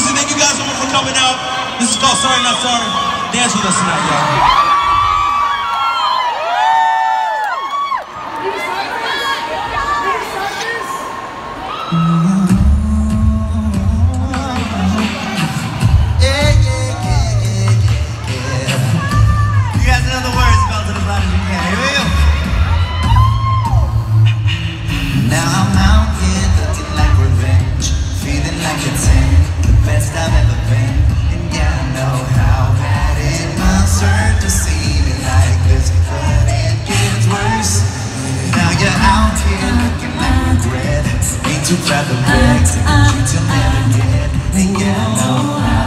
Seriously, thank you guys so much for coming out. This is called Sorry Not Sorry. Dance with us tonight, y'all. You'd rather bags and keep never get. Yeah, no.